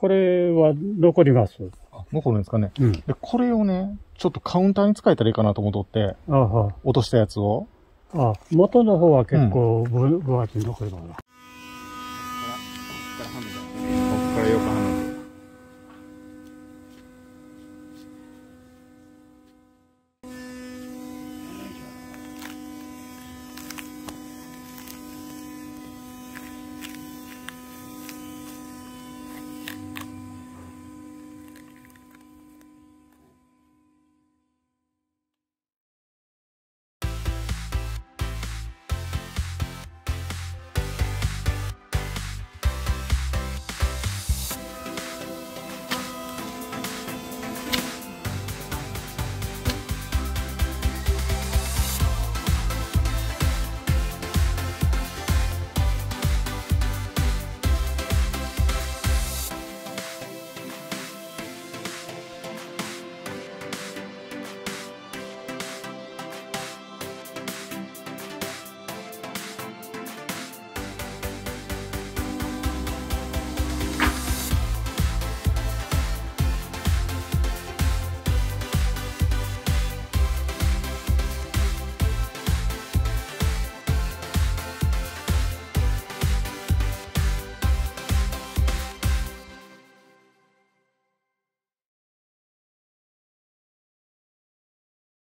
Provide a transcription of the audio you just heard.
これは残ります。あ残るんですかね。うん。で、これをね、ちょっとカウンターに使えたらいいかなと思っとって、あは。落としたやつを。あ、元の方は結構分、分厚い残ります。ここからよく